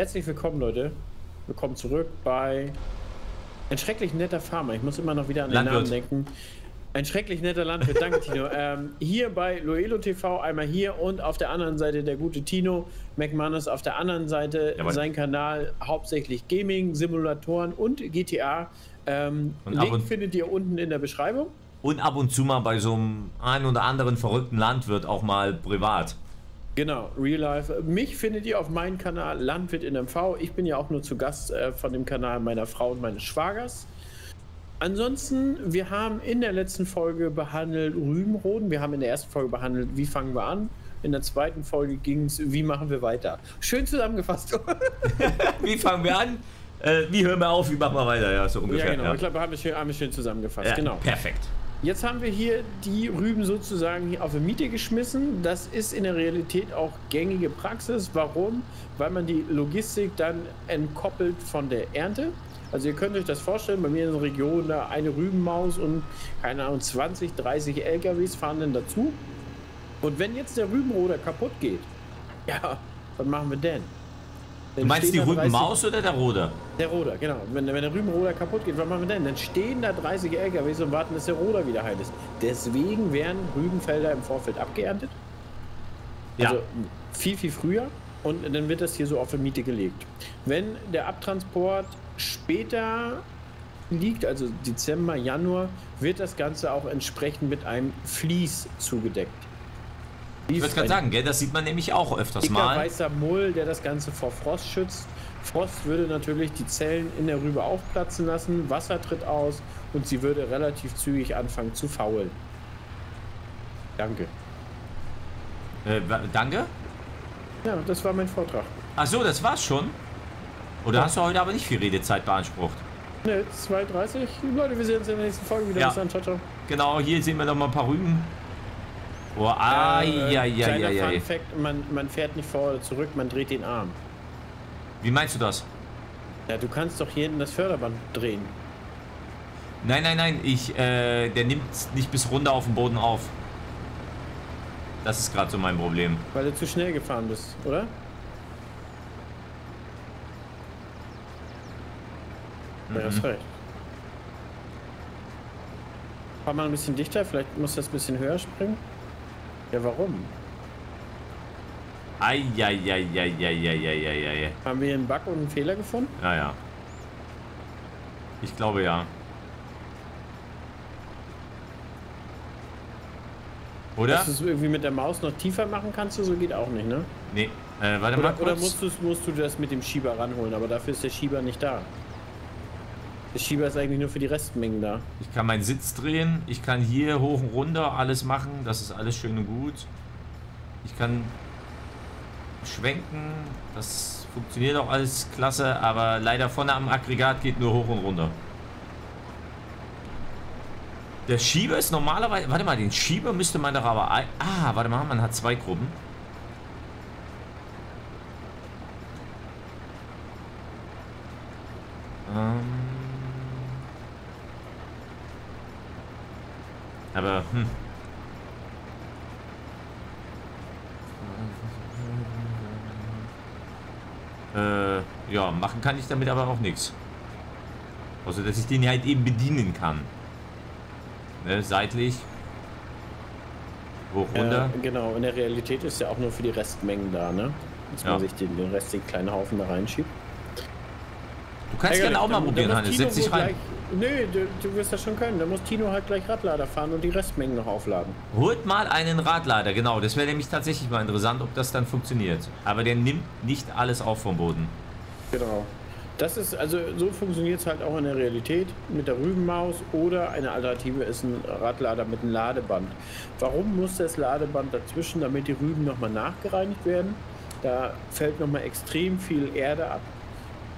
Herzlich willkommen, Leute. Willkommen zurück bei ein schrecklich netter Farmer. Ich muss immer noch wieder an den Landwirt. Namen denken. Ein schrecklich netter Landwirt, danke Tino. Ähm, hier bei Loelo TV, einmal hier und auf der anderen Seite der gute Tino McManus, auf der anderen Seite Jawohl. sein Kanal hauptsächlich Gaming, Simulatoren und GTA. Ähm, Und Link und- findet ihr unten in der Beschreibung. Und ab und zu mal bei so einem einen oder anderen verrückten Landwirt auch mal privat. Genau, Real Life. Mich findet ihr auf meinem Kanal Landwirt in MV. Ich bin ja auch nur zu Gast äh, von dem Kanal meiner Frau und meines Schwagers. Ansonsten, wir haben in der letzten Folge behandelt Rübenroden. Wir haben in der ersten Folge behandelt, wie fangen wir an. In der zweiten Folge ging es, wie machen wir weiter. Schön zusammengefasst. Wie fangen wir an? Äh, wie hören wir auf? Wie machen wir weiter? Ja, so ungefähr. ja, genau. Ich glaube, haben wir schön, haben wir schön zusammengefasst. Ja, genau. Perfekt. Jetzt haben wir hier die Rüben sozusagen auf die Miete geschmissen. Das ist in der Realität auch gängige Praxis. Warum? Weil man die Logistik dann entkoppelt von der Ernte. Also ihr könnt euch das vorstellen, bei mir in der Region da eine Rübenmaus und keine Ahnung 20, 30 LKWs fahren dann dazu. Und wenn jetzt der Rübenroder kaputt geht, ja, was machen wir denn? Du Dann meinst stehen die da 30 Rübenmaus oder der Roder? der Roder, genau. Wenn, wenn der Rübenroder kaputt geht, was machen wir denn? Dann stehen da 30 LKWs und warten, dass der Roder wieder heil ist. Deswegen werden Rübenfelder im Vorfeld abgeerntet. Ja. Also viel, viel früher. Und dann wird das hier so auf der Miete gelegt. Wenn der Abtransport später liegt, also Dezember, Januar, wird das Ganze auch entsprechend mit einem Vlies zugedeckt. Ich würde gerade sagen, gell, das sieht man nämlich auch öfters dicker mal. weißer Mull, der das Ganze vor Frost schützt. Frost würde natürlich die Zellen in der Rübe aufplatzen lassen, Wasser tritt aus und sie würde relativ zügig anfangen zu faulen. Danke. Äh, danke. Ja, das war mein Vortrag. Ach so, das war's schon. Oder Ja. hast du heute aber nicht viel Redezeit beansprucht? Ne, 2.30. Leute, wir sehen uns in der nächsten Folge wieder. Ja. Bis dann, ciao, ciao. Genau, hier sehen wir noch mal ein paar Rüben. Oh, ai, Äh, ai, kleiner ai, ai. Fun Fact, man, man fährt nicht vor oder zurück, man dreht den Arm. Wie meinst du das? Ja, du kannst doch hier hinten das Förderband drehen. Nein, nein, nein, ich, äh, der nimmt nicht bis runter auf den Boden auf. Das ist gerade so mein Problem. Weil du zu schnell gefahren bist, oder? Ja, hast recht. Fahr mal ein bisschen dichter, vielleicht muss das ein bisschen höher springen. Ja, warum? Eieieiei. Haben wir einen Bug und einen Fehler gefunden? Ja, ja. Ich glaube ja. Oder? Dass du es irgendwie mit der Maus noch tiefer machen kannst, so geht auch nicht, ne? Nee. Äh, warte oder, mal kurz. Oder musst, musst du das mit dem Schieber ranholen, aber dafür ist der Schieber nicht da. Der Schieber ist eigentlich nur für die Restmengen da. Ich kann meinen Sitz drehen. Ich kann hier hoch und runter alles machen. Das ist alles schön und gut. Ich kann schwenken. Das funktioniert auch alles klasse. Aber leider vorne am Aggregat geht nur hoch und runter. Der Schieber ist normalerweise... Warte mal, den Schieber müsste man doch aber... Ah, warte mal, man hat zwei Gruppen. Aber, hm. Äh, ja, machen kann ich damit aber auch nichts. Außer, dass ich den halt eben bedienen kann. Ne, seitlich. Hoch, runter. Ja, genau, in der Realität ist ja auch nur für die Restmengen da, ne? Dass Ja. man sich den, den Rest, den kleinen Haufen da reinschiebt. Du kannst Ärgerlich, gerne auch mal probieren, Hannes. Setz dich rein. Gleich, nö, du, du wirst das schon können. Da muss Tino halt gleich Radlader fahren und die Restmengen noch aufladen. Holt mal einen Radlader, genau. Das wäre nämlich tatsächlich mal interessant, ob das dann funktioniert. Aber der nimmt nicht alles auf vom Boden. Genau. Das ist, also so funktioniert es halt auch in der Realität mit der Rübenmaus oder eine Alternative ist ein Radlader mit einem Ladeband. Warum muss das Ladeband dazwischen, damit die Rüben nochmal nachgereinigt werden? Da fällt nochmal extrem viel Erde ab.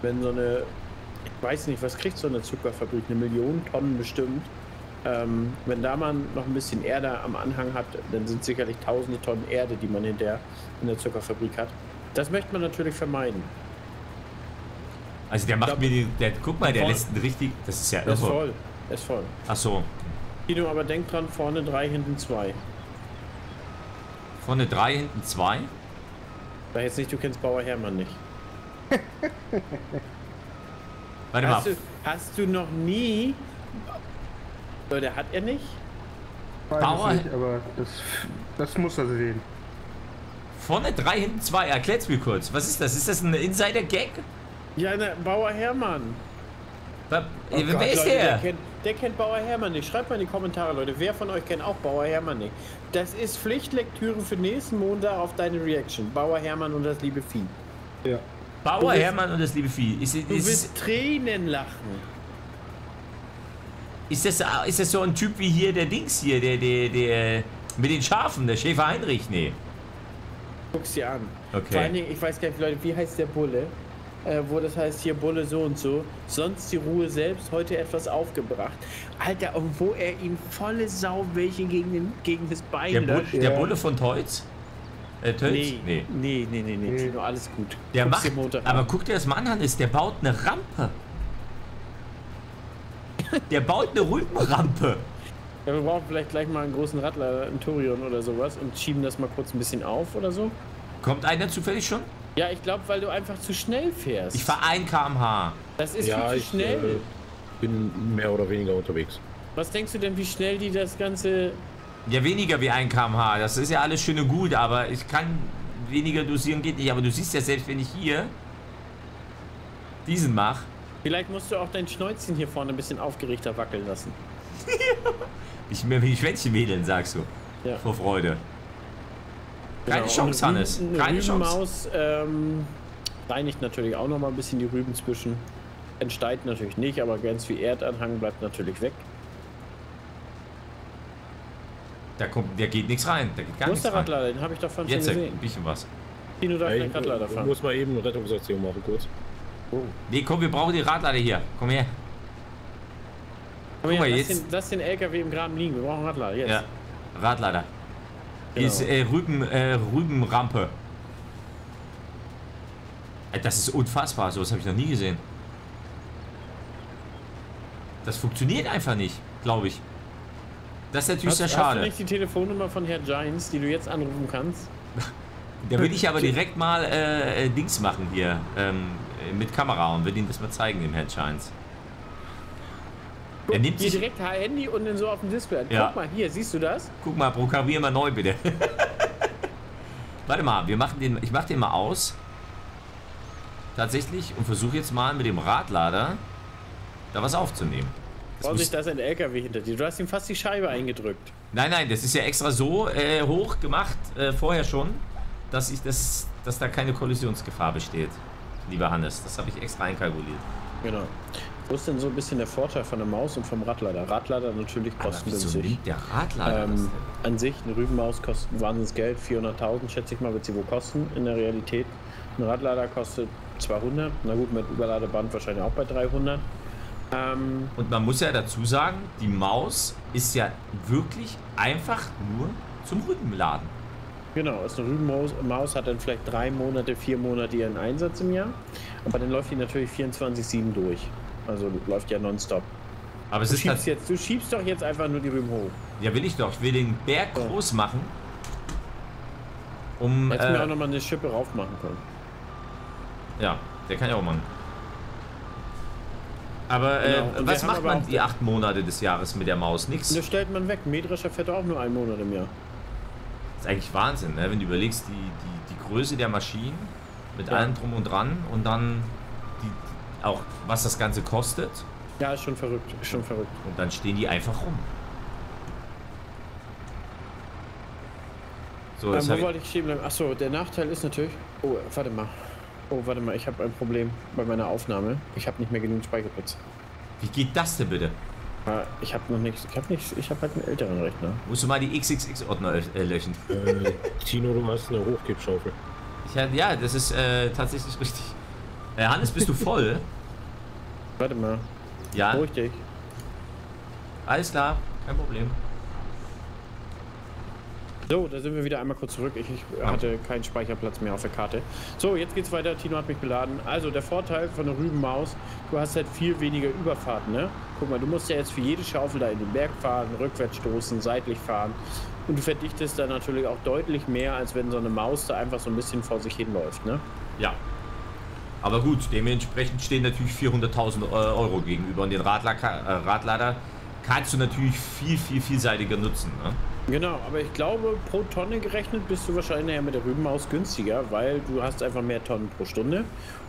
Wenn so eine, ich weiß nicht, was kriegt so eine Zuckerfabrik? Eine Million Tonnen bestimmt. Ähm, wenn da man noch ein bisschen Erde am Anhang hat, dann sind sicherlich tausende Tonnen Erde, die man hinterher in der Zuckerfabrik hat. Das möchte man natürlich vermeiden. Also der macht glaub- mir die, der, guck mal, der Voll. lässt einen richtig, das ist ja Er ist irre. voll. Er ist voll. Ach so, Tino, aber denk dran, vorne drei, hinten zwei. vorne drei, hinten zwei. Sag jetzt nicht, du kennst Bauer Hermann nicht. Warte Hast mal. du, hast du noch nie. Oder hat er nicht? Weiß Bauer- nicht, aber das, das muss er sehen. Vorne drei, hinten zwei. Erklärt's mir kurz. Was ist das? Ist das ein Insider-Gag? Ja, ne, Bauer Hermann. Wer, Oh wer Gott, ist Leute, der? Der kennt, der kennt Bauer Hermann nicht. Schreibt mal in die Kommentare, Leute. Wer von euch kennt auch Bauer Hermann nicht? Das ist Pflichtlektüre für nächsten Montag auf deine Reaction. Bauer Hermann und das liebe Vieh. Ja. Bauer Du willst- Hermann und das liebe Vieh. Ist, Du ist, wirst Tränen lachen. ist, das, ist das so ein Typ wie hier der Dings hier, der, der, der mit den Schafen, der Schäfer Heinrich? Nee. Guck's dir an. Okay. Vor allen Dingen, ich weiß gar nicht, Leute, wie heißt der Bulle? Äh, wo das heißt, hier Bulle so und so. Sonst die Ruhe selbst, heute etwas aufgebracht. Alter, und wo er ihm volle Sau welche gegen, den, gegen das Bein Der, löscht. der. Bulle von Teutz? Äh, Tölz? Nee, nee, nee, nee, nee, nee, Nee. Tino, alles gut. Der Guck's macht, aber an. guck dir das mal an, Hannes, der baut eine Rampe. Der baut eine Rübenrampe. Ja, wir brauchen vielleicht gleich mal einen großen Radler, einen Turion oder sowas und schieben das mal kurz ein bisschen auf oder so. Kommt einer zufällig schon? Ja, ich glaube, weil du einfach zu schnell fährst. Ich fahre 1 km/h. das ist ja, viel ich zu schnell. äh, bin mehr oder weniger unterwegs. Was denkst du denn, wie schnell die das Ganze... Ja, weniger wie 1 km/h. Das ist ja alles schön und gut, aber ich kann weniger dosieren, geht nicht. Aber du siehst ja selbst, wenn ich hier diesen mache, Vielleicht musst du auch dein Schnäuzchen hier vorne ein bisschen aufgeregter wackeln lassen. ich mir wie Schwänzchen wedeln, sagst du. Ja. Vor Freude. Keine Genau, Chance, Hannes. Keine eine Chance. Rübenmaus ähm, reinigt natürlich auch noch mal ein bisschen die Rüben zwischen. Entsteigt natürlich nicht, aber ganz viel Erdanhang bleibt natürlich weg. Da, kommt, da geht nichts rein. Da geht gar Wo nichts ist der rein. Radlader? Den habe ich doch von schon Jetzt ein gesehen. bisschen was. Tino darf Ja, ich Radlader fahren. muss mal eben eine Rettungsaktion machen kurz. Nee, komm, wir brauchen die Radlader hier. Komm her. Komm her, mal, lass, jetzt- den, lass den LKW im Graben liegen. Wir brauchen Radlader. Jetzt. Ja, Radlader. Hier Genau. ist äh, Rüben, äh, Rübenrampe. Das ist unfassbar. Sowas habe ich noch nie gesehen. Das funktioniert einfach nicht, glaube ich. Das ist natürlich Hast, sehr hast du schade. nicht die Telefonnummer von Herrn Giants, die du jetzt anrufen kannst? Da würde ich aber direkt mal äh, äh, Dings machen hier. Ähm, äh, mit Kamera und würde Ihnen das mal zeigen, dem Herrn Scheins. Er nimmt Hier sich. direkt Handy und dann so auf dem Display. Ja. Guck mal, hier, siehst du das? Guck mal, programmier mal neu bitte. Warte mal, wir machen den, ich mache den mal aus. Tatsächlich und versuche jetzt mal mit dem Radlader da was aufzunehmen. Vorsicht, da ist ein LKW hinter dir. Du hast ihm fast die Scheibe eingedrückt. nein, nein, das ist ja extra so äh, hoch gemacht, äh, vorher schon, dass, ich das, dass da keine Kollisionsgefahr besteht. Lieber Hannes, das habe ich extra einkalkuliert. Genau. Wo ist denn so ein bisschen der Vorteil von der Maus und vom Radlader? Radlader natürlich kostengünstig. nimmt der Radlader Ähm, an sich, eine Rübenmaus kostet ein wahnsinns Geld. 400.000 schätze ich mal, wird sie wohl kosten in der Realität. Ein Radlader kostet 200. Na gut, mit Überladeband wahrscheinlich auch bei 300. Ähm, Und man muss ja dazu sagen, die Maus ist ja wirklich einfach nur zum Rückenladen. genau, ist eine Rübenmaus. Maus hat dann vielleicht drei Monate, vier Monate ihren Einsatz im Jahr. Aber dann läuft die natürlich 24-7 durch. Also läuft ja nonstop. Aber es Du ist schiebst, jetzt, du schiebst doch jetzt einfach nur die Rüben hoch. ja will ich doch, ich will den Berg Ja. groß machen. Um, Hättest du mir auch äh, nochmal eine Schippe rauf machen können. ja, der kann ja auch machen. Aber äh, Genau, was macht man die acht Monate des Jahres mit der Maus? Nix. Und das stellt man weg. Mähdrescher fährt auch nur einen Monat im Jahr. Das ist eigentlich Wahnsinn, ne? wenn du überlegst, die, die, die Größe der Maschinen mit Ja. allem drum und dran und dann die, auch was das Ganze kostet Ja, ist schon verrückt. Ist schon verrückt. und dann stehen die einfach rum. So, Ähm, wo wollte ich stehen bleiben? Achso, der Nachteil ist natürlich. Oh, warte mal. Oh, warte mal, ich habe ein Problem bei meiner Aufnahme. Ich habe nicht mehr genügend Speicherplatz. wie geht das denn bitte? Ah, Ich habe noch nichts. Ich habe nicht. Ich habe halt einen älteren Rechner. Musst du mal die XXX-Ordner äh, löschen. Äh, Tino, du hast eine Hochkippschaufel. Ich, hab- ja, das ist äh, tatsächlich richtig. Äh, Hannes, bist du voll? Warte mal. ja, Ruhig dich. alles klar, kein Problem. So, da sind wir wieder einmal kurz zurück. Ich, ich hatte keinen Speicherplatz mehr auf der Karte. So, jetzt geht's weiter. Tino hat mich beladen. Also, der Vorteil von der Rübenmaus, du hast halt viel weniger Überfahrten, ne? Guck mal, du musst ja jetzt für jede Schaufel da in den Berg fahren, rückwärts stoßen, seitlich fahren. Und du verdichtest da natürlich auch deutlich mehr, als wenn so eine Maus da einfach so ein bisschen vor sich hinläuft, ne? Ja. Aber gut, dementsprechend stehen natürlich 400.000 Euro gegenüber und den Radler, äh, Radlader kannst du natürlich viel, viel vielseitiger nutzen. Ne? Genau, aber ich glaube, pro Tonne gerechnet bist du wahrscheinlich ja mit der Rübenmaus günstiger, weil du hast einfach mehr Tonnen pro Stunde.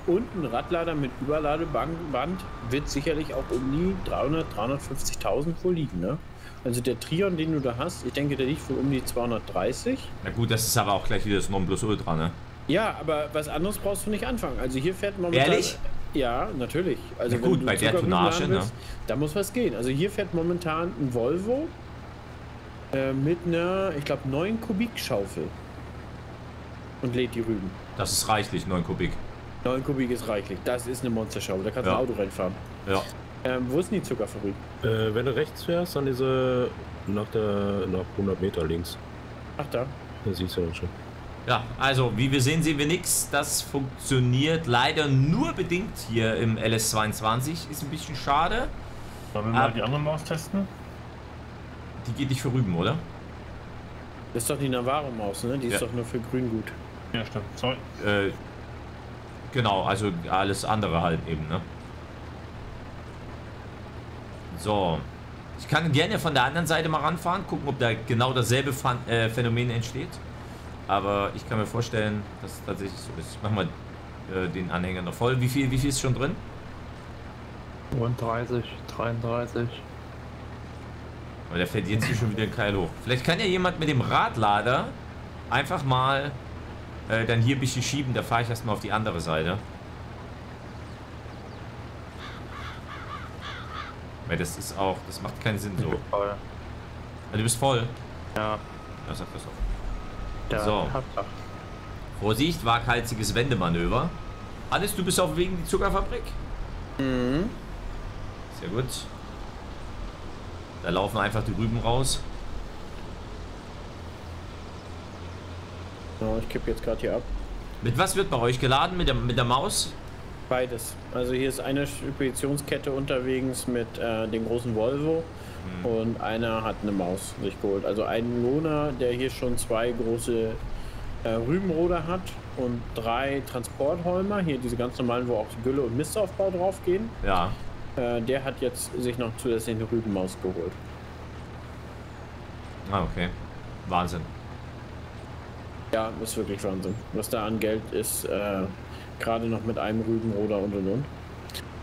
Und ein Radlader mit Überladeband wird sicherlich auch um die 300, 350.000 wohl liegen. Ne? Also der Trion, den du da hast, ich denke, der liegt wohl um die 230. Na gut, das ist aber auch gleich wieder das Nonplusultra, ne? Ja, aber was anderes brauchst du nicht anfangen. Also hier fährt momentan... Ehrlich? Ja, natürlich. Also Na gut, wenn du bei der Tonnage, ne? Da muss was gehen. Also hier fährt momentan ein Volvo äh, mit einer, ich glaube, 9 Kubik Schaufel und lädt die Rüben. Das ist reichlich, 9 Kubik. 9 Kubik ist reichlich. Das ist eine Monsterschaufel. Da kannst du Ja. ein Auto reinfahren. Ja. Ähm, wo ist denn die Zuckerfabrik? Äh, wenn du rechts fährst, dann diese nach der nach 100 Meter links. Ach da. Da siehst du dann schon. Ja, also wie wir sehen, sehen wir nichts. Das funktioniert leider nur bedingt hier im LS22. Ist ein bisschen schade. Wollen wir mal die andere Maus testen? Die geht nicht für Rüben, oder? Das ist doch die Navarro-Maus, ne? Die ist Ja. doch nur für Grün gut. Ja, stimmt. Sorry. Äh, genau, also alles andere halt eben, ne? So. Ich kann gerne von der anderen Seite mal ranfahren, gucken, ob da genau dasselbe Phan äh, Phänomen entsteht. Aber ich kann mir vorstellen, dass es tatsächlich so ist. Ich mach mal äh, den Anhänger noch voll. Wie viel, wie viel ist schon drin? 30, 33. Aber der fährt jetzt hier schon wieder Keil hoch. Vielleicht kann ja jemand mit dem Radlader einfach mal äh, dann hier ein bisschen schieben. Da fahre ich erstmal auf die andere Seite. Weil das ist auch, das macht keinen Sinn so. Voll. Ah, du bist voll. Ja, Ja, sag das auch. der So. Vorsicht, waghalsiges Wendemanöver. Alles, du bist auf dem Weg in die Zuckerfabrik? Mhm. Sehr gut. Da laufen einfach die Rüben raus. Ja, ich kipp jetzt gerade hier ab. Mit was wird bei euch geladen? Mit der, mit der Maus? Beides. Also hier ist eine Speditionskette unterwegs mit äh, dem großen Volvo und einer hat eine Maus sich geholt. Also ein Lohner, der hier schon zwei große äh, Rübenroder hat und drei Transportholmer, hier diese ganz normalen, wo auch Gülle und Mistaufbau drauf gehen. Ja. Äh, der hat jetzt sich noch zusätzlich eine Rübenmaus geholt. Ah, okay. Wahnsinn. Ja, ist wirklich Wahnsinn. Was da an Geld ist, äh, gerade noch mit einem Rübenroder und und und.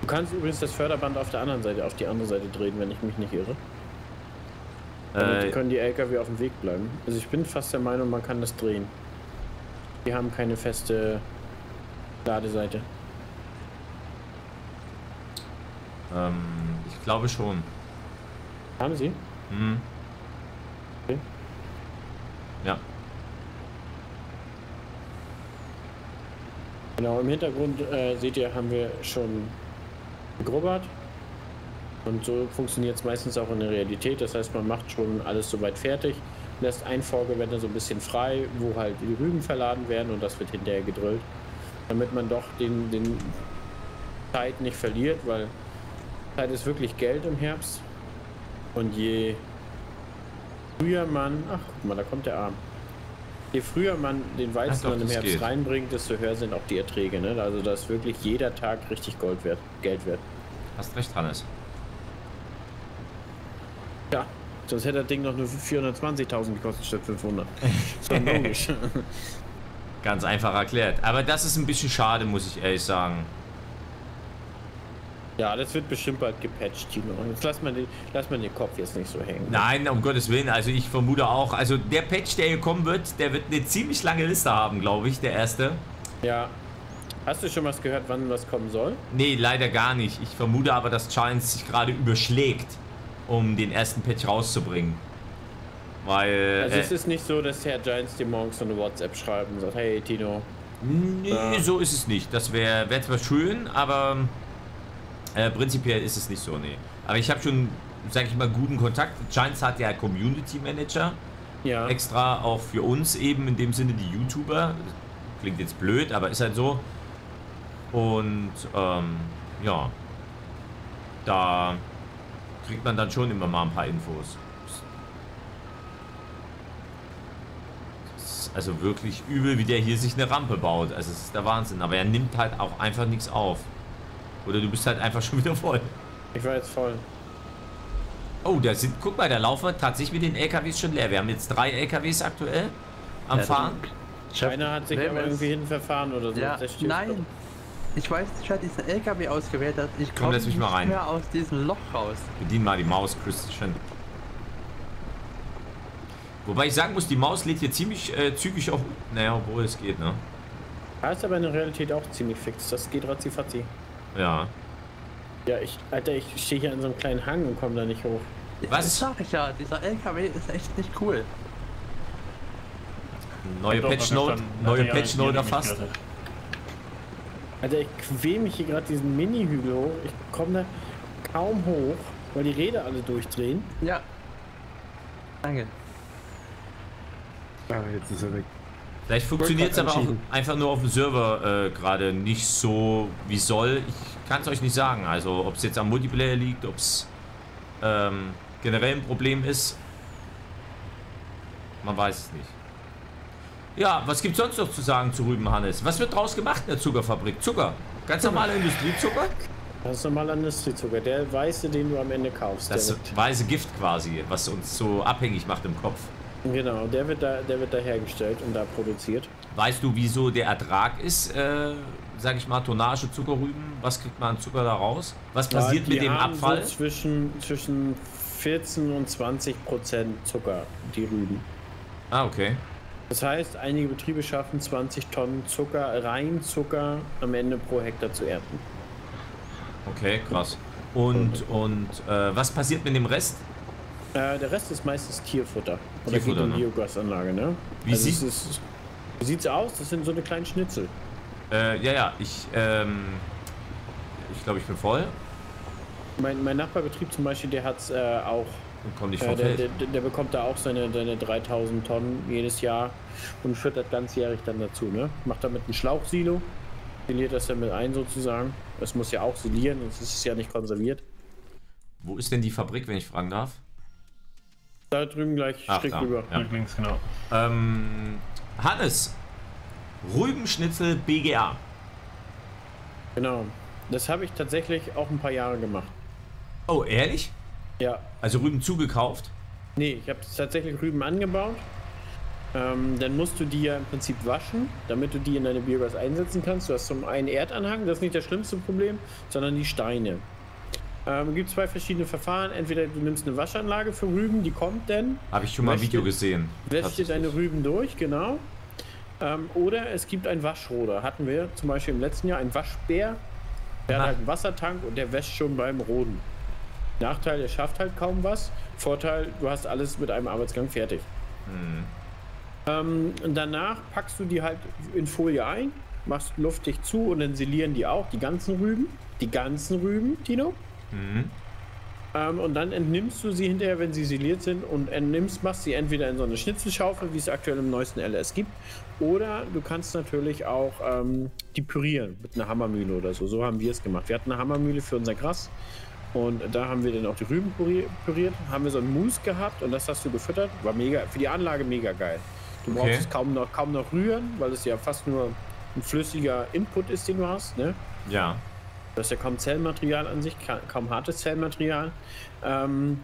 Du kannst übrigens das Förderband auf der anderen Seite, auf die andere Seite drehen, wenn ich mich nicht irre. Damit Äh, können die LKW auf dem Weg bleiben. Also ich bin fast der Meinung, man kann das drehen. Die haben keine feste Ladeseite. Ähm, ich glaube schon. Haben sie? Hm. Okay. Ja. Genau, im Hintergrund äh, seht ihr, haben wir schon gegrubbert. Und so funktioniert es meistens auch in der Realität. Das heißt, man macht schon alles soweit fertig, lässt ein Vorgewende so ein bisschen frei, wo halt die Rüben verladen werden und das wird hinterher gedrillt. Damit man doch den, den Zeit nicht verliert, weil Zeit ist wirklich Geld im Herbst. Und je früher man, ach guck mal, da kommt der Arm. Je früher man den Weizen dann im Herbst geht. reinbringt, desto höher sind auch die Erträge. Ne? Also da ist wirklich jeder Tag richtig Gold wert, Geld wert. Hast recht, Hannes. Ja, sonst hätte das Ding noch nur 420.000 gekostet statt 500. Ist doch logisch. Ganz einfach erklärt. Aber das ist ein bisschen schade, muss ich ehrlich sagen. Ja, das wird bestimmt bald gepatcht, Tino. Jetzt lass mal den, lass mal den Kopf jetzt nicht so hängen. Nein, um Gottes Willen. Also ich vermute auch, also der Patch, der hier kommen wird, der wird eine ziemlich lange Liste haben, glaube ich, der erste. Ja. Hast du schon was gehört, wann was kommen soll? Nee, leider gar nicht. Ich vermute aber, dass Giants sich gerade überschlägt, um den ersten Patch rauszubringen. Weil. Also äh, es ist nicht so, dass Herr Giants dir morgens so eine WhatsApp schreibt und sagt, hey Tino, Nee, Ja. so ist es nicht. Das wäre wär zwar schön, aber äh, prinzipiell ist es nicht so, nee. Aber ich habe schon, sag ich mal, guten Kontakt. Giants hat ja Community Manager, ja, extra auch für uns eben, in dem Sinne die YouTuber. Klingt jetzt blöd, aber ist halt so. Und ähm, ja, da kriegt man dann schon immer mal ein paar Infos. ist also wirklich übel, wie der hier sich eine Rampe baut. Also es ist der Wahnsinn. Aber er nimmt halt auch einfach nichts auf. Oder du bist halt einfach schon wieder voll. Ich war jetzt voll. Oh, da sind, guck mal, da laufen wir tatsächlich mit den LKWs schon leer. Wir haben jetzt drei LKWs aktuell am Ja, Fahren. Einer hat sich Wer aber irgendwie hin verfahren oder so. Ja, nein. Ich weiß nicht, wer diesen LKW ausgewählt hat. Ich Komm, komme lass mich nicht mal rein. mehr aus diesem Loch raus. Bedien mal die Maus, Christian. Wobei ich sagen muss, die Maus lädt hier ziemlich äh, zügig auf. Naja, obwohl es geht, ne? Da ist aber in der Realität auch ziemlich fix. Das geht ratzifatzi. Ja. Ja, ich, Alter, ich stehe hier an so einem kleinen Hang und komme da nicht hoch. Was? Das sag ich ja, dieser LKW ist echt nicht cool. Neue Doch, Patch da Note, stand- neue nachher Patch hier Note nämlich erfasst. Alter, ich quäl mich hier gerade diesen Mini-Hügel hoch. Ich komme da kaum hoch, weil die Räder alle durchdrehen. Ja. Danke. Ah, jetzt ist er weg. Vielleicht funktioniert es aber auch einfach nur auf dem Server äh, gerade nicht so wie soll. Ich kann es euch nicht sagen. Also ob es jetzt am Multiplayer liegt, ob es ähm, generell ein Problem ist. Man weiß es nicht. Ja, was gibt sonst noch zu sagen zu Rüben Hannes? Was wird draus gemacht in der Zuckerfabrik? Zucker. Ganz normaler Industriezucker? Das ist normaler Industriezucker. Der weiße, den du am Ende kaufst. Das weiße Gift quasi, was uns so abhängig macht im Kopf. Genau, der wird, da, der wird da hergestellt und da produziert. Weißt du, wieso der Ertrag ist, äh, sag ich mal, Tonnage Zuckerrüben? Was kriegt man an Zucker da raus? Was passiert Ja, mit dem Abfall? So zwischen, zwischen 14 und 20 Prozent Zucker, die Rüben. Ah, okay. Das heißt, einige Betriebe schaffen 20 Tonnen Zucker, rein Zucker am Ende pro Hektar zu ernten. Okay, krass. Und, und äh, was passiert mit dem Rest? Äh, der Rest ist meistens Tierfutter. Oder geht in ne? Biogasanlage, ne? Wie Also sieht- es wie sieht's aus? Das sind so eine kleinen Schnitzel. Äh, ja, ja, ich, ähm, ich glaube, ich bin voll Mein, mein Nachbarbetrieb zum Beispiel, der hat's äh, auch. und komme nicht Äh, der, der, der bekommt da auch seine, seine 3000 Tonnen jedes Jahr und füttert ganzjährig dann dazu, ne? Macht damit ein Schlauchsilo, siliert das dann mit ein sozusagen. Das muss ja auch silieren, sonst ist es ja nicht konserviert. Wo ist denn die Fabrik, wenn ich fragen darf? Da drüben gleich Ach, schräg da, rüber. ja. Links, genau. Ähm, Hannes, Rübenschnitzel BGA. Genau. Das habe ich tatsächlich auch ein paar Jahre gemacht. Oh, ehrlich? Ja. Also Rüben zugekauft? Nee, ich habe tatsächlich Rüben angebaut. Ähm, dann musst du die ja im Prinzip waschen, damit du die in deine Biogas einsetzen kannst. Du hast zum einen Erdanhang, das ist nicht das schlimmste Problem, sondern die Steine. Ähm, gibt zwei verschiedene Verfahren. Entweder du nimmst eine Waschanlage für Rüben, die kommt dann, Habe ich schon mal ein Video gesehen. Tatsächlich. deine Rüben durch, genau. Ähm, oder es gibt ein Waschroder. Hatten wir zum Beispiel im letzten Jahr einen Waschbär. Der Aha. hat halt einen Wassertank und der wäscht schon beim Roden. Nachteil, der schafft halt kaum was. Vorteil, du hast alles mit einem Arbeitsgang fertig. Hm. Ähm, danach packst du die halt in Folie ein, machst luftdicht zu und dann silieren die auch, die ganzen Rüben. Die ganzen Rüben, Tino. Mhm. Ähm, und dann entnimmst du sie hinterher, wenn sie siliert sind und entnimmst, machst sie entweder in so eine Schnitzelschaufel, wie es aktuell im neuesten LS gibt, oder du kannst natürlich auch ähm, die pürieren mit einer Hammermühle oder so. So haben wir es gemacht. Wir hatten eine Hammermühle für unser Gras und da haben wir dann auch die Rüben püri- püriert, haben wir so ein Mousse gehabt und das hast du gefüttert. War mega, für die Anlage mega geil. Du Okay. brauchst es kaum noch, kaum noch rühren, weil es ja fast nur ein flüssiger Input ist, den du hast. Ne? Ja. Du hast ja kaum Zellmaterial an sich, ka- kaum hartes Zellmaterial. Ähm,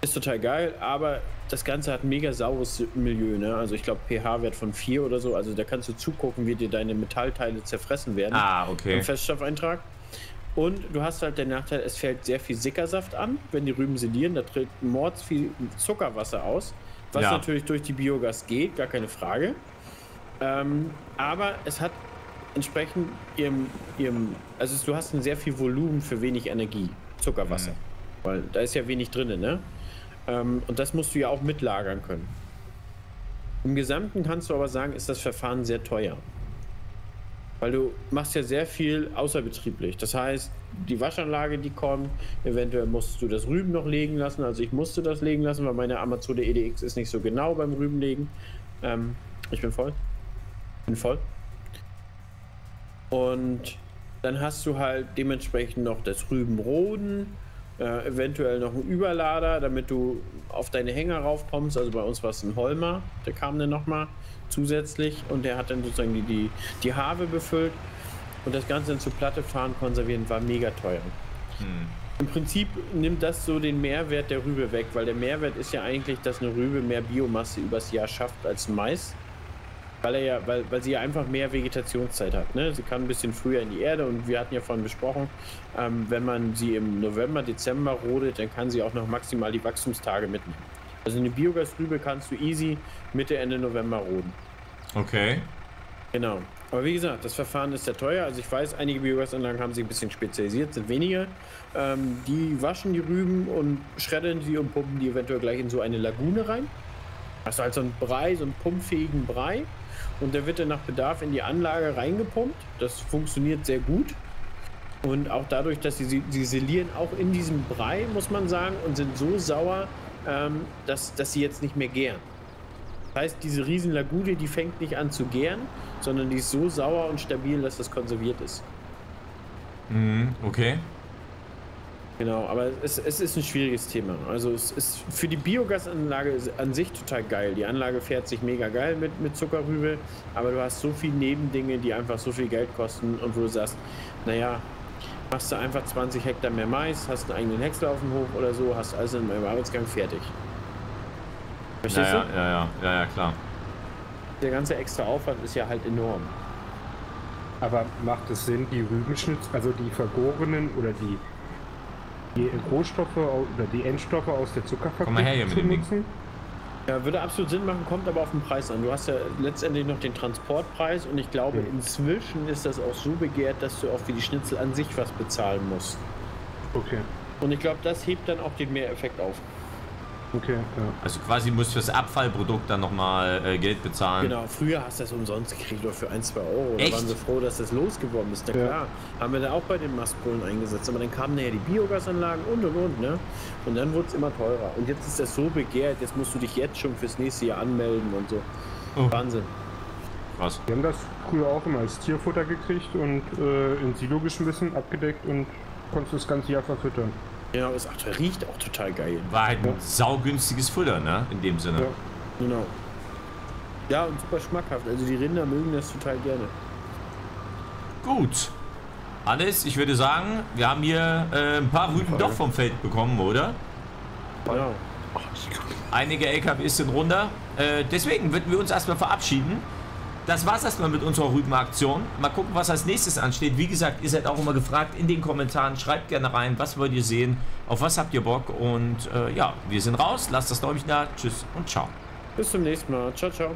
ist total geil, aber das Ganze hat ein mega saures Milieu. Ne? Also ich glaube pH-Wert von 4 oder so. Also da kannst du zugucken, wie dir deine Metallteile zerfressen werden Ah, okay. im Feststoffeintrag. Und du hast halt den Nachteil, es fällt sehr viel Sickersaft an, wenn die Rüben sedieren. Da tritt mords viel Zuckerwasser aus, was Ja. natürlich durch die Biogas geht, gar keine Frage. Ähm, aber es hat entsprechend ihrem, ihrem, also du hast ein sehr viel Volumen für wenig Energie, Zuckerwasser. Weil da ist ja wenig drin, ne? Ähm, und das musst du ja auch mitlagern können. Im Gesamten kannst du aber sagen, ist das Verfahren sehr teuer. Weil du machst ja sehr viel außerbetrieblich. Das heißt, die Waschanlage, die kommt, eventuell musst du das Rüben noch legen lassen. Also ich musste das legen lassen, weil meine Amazone EDX ist nicht so genau beim Rübenlegen. Ähm, ich bin voll. Bin voll. Und dann hast du halt dementsprechend noch das Rübenroden Äh, eventuell noch ein Überlader, damit du auf deine Hänger raufkommst. Also bei uns war es ein Holmer, der kam dann nochmal zusätzlich und der hat dann sozusagen die, die, die Havel befüllt. Und das Ganze dann zu Platte fahren, konservieren, war mega teuer. Hm. Im Prinzip nimmt das so den Mehrwert der Rübe weg, weil der Mehrwert ist ja eigentlich, dass eine Rübe mehr Biomasse übers Jahr schafft als Mais. Weil, er ja, weil, weil sie ja einfach mehr Vegetationszeit hat. Ne? Sie kann ein bisschen früher in die Erde und wir hatten ja vorhin besprochen, ähm, wenn man sie im November, Dezember rodet, dann kann sie auch noch maximal die Wachstumstage mitnehmen. Also eine Biogasrübe kannst du easy Mitte, Ende November roden. Okay. Genau. Aber wie gesagt, das Verfahren ist sehr teuer. Also ich weiß, einige Biogasanlagen haben sich ein bisschen spezialisiert, sind weniger. Ähm, die waschen die Rüben und schreddern sie und pumpen die eventuell gleich in so eine Lagune rein. Hast du halt so einen Brei, so einen pumpfähigen Brei. Und der wird dann nach Bedarf in die Anlage reingepumpt. Das funktioniert sehr gut. Und auch dadurch, dass sie, sie silieren auch in diesem Brei, muss man sagen, und sind so sauer, ähm, dass, dass sie jetzt nicht mehr gären. Das heißt, diese riesen Lagune, die fängt nicht an zu gären, sondern die ist so sauer und stabil, dass das konserviert ist. Mhm, okay. Genau, aber es, es ist ein schwieriges Thema. Also es ist für die Biogasanlage an sich total geil. Die Anlage fährt sich mega geil mit, mit Zuckerrübe, aber du hast so viele Nebendinge, die einfach so viel Geld kosten und wo du sagst, naja, machst du einfach 20 Hektar mehr Mais, hast einen eigenen Häcksler auf dem Hof oder so, hast alles in meinem Arbeitsgang fertig. Verstehst Ja, ja, du? ja, ja, ja, ja, klar. Der ganze extra Aufwand ist ja halt enorm. Aber macht es Sinn, die Rübenschnitz, also die vergorenen oder die, die Rohstoffe oder die Endstoffe aus der Komm mal her Zuckerfabrik hier mit zu dem Ding. nutzen? Ja, würde absolut Sinn machen, kommt aber auf den Preis an. Du hast ja letztendlich noch den Transportpreis und ich glaube, Ja. inzwischen ist das auch so begehrt, dass du auch für die Schnitzel an sich was bezahlen musst. Okay, Und ich glaube, das hebt dann auch den Mehreffekt auf. Okay, ja. Also quasi musst du fürs Abfallprodukt dann nochmal äh, Geld bezahlen. Genau, früher hast du das umsonst gekriegt oder für 1, 2 Euro. Echt? Da waren sie froh, dass das losgeworden ist. Na Ja. klar, haben wir da auch bei den Mastpolen eingesetzt. Aber dann kamen nachher die Biogasanlagen und und und. Ne? Und dann wurde es immer teurer. Und jetzt ist das so begehrt, jetzt musst du dich jetzt schon fürs nächste Jahr anmelden und so. Oh. Wahnsinn. Krass. Wir haben das früher auch immer als Tierfutter gekriegt und äh, in Silo geschmissen, abgedeckt und konntest das ganze Jahr verfüttern. Genau, ach, riecht auch total geil. War halt ein saugünstiges Futter, ne? In dem Sinne. Ja. Genau. Ja, und super schmackhaft. Also die Rinder mögen das total gerne. Gut. Alles, ich würde sagen, wir haben hier äh, ein paar Rüben doch vom Feld bekommen, oder? Genau. Einige LKWs sind runter. Äh, deswegen würden wir uns erstmal verabschieden. Das war's erstmal mit unserer Rübenaktion. Mal gucken, was als nächstes ansteht. Wie gesagt, ihr seid auch immer gefragt in den Kommentaren. Schreibt gerne rein, was wollt ihr sehen, auf was habt ihr Bock. Und äh, ja, wir sind raus. Lasst das Däumchen da. Tschüss und ciao. Bis zum nächsten Mal. Ciao, ciao.